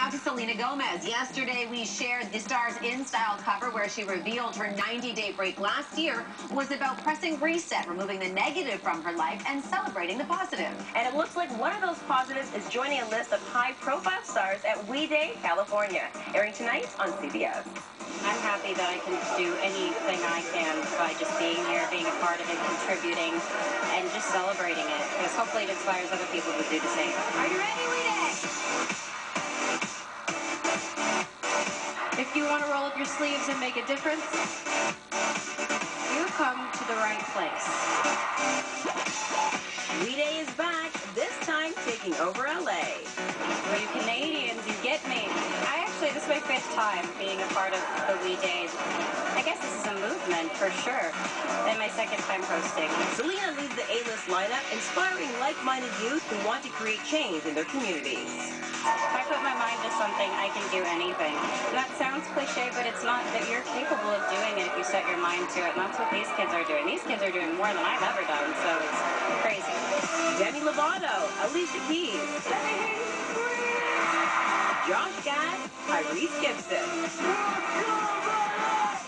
now to Selena Gomez. Yesterday, we shared the star's In Style cover where she revealed her 90-day break last year was about pressing reset, removing the negative from her life and celebrating the positive. And it looks like one of those positives is joining a list of high-profile stars at We Day, California, airing tonight on CBS. I'm happy that I can do anything I can by just being here, being a part of it, contributing, and just celebrating it. Because hopefully it inspires other people to do the same. Are you ready, We Day? If you want to roll up your sleeves and make a difference, you've come to the right place. We Day is back, this time taking over LA. You Canadians, you get me. I actually, this is my fifth time being a part of the We Days. I guess this is a movement for sure. And my second time hosting. Selena leads the A-list lineup, inspiring like-minded youth who want to create change in their communities. If I put my mind to something, I can do anything. And that sounds cliche, but it's not that you're capable of doing it if you set your mind to it. And that's what these kids are doing. These kids are doing more than I've ever done, so it's crazy. Demi Lovato, Alicia Keys, Josh Gad, Tyrese Gibson,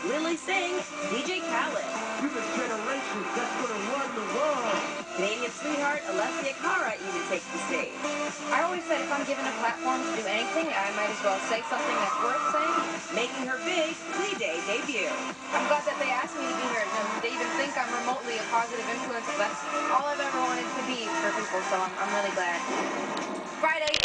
Lilly Singh, DJ Khaled, You're the generation that's gonna run the world. Sweetheart Alessia Cara even takes the stage. I always said if I'm given a platform to do anything, I might as well say something that's worth saying. Making her big We Day debut. I'm glad that they asked me to be here. and They even think I'm remotely a positive influence. That's all I've ever wanted to be for people, so I'm, I'm really glad. Friday is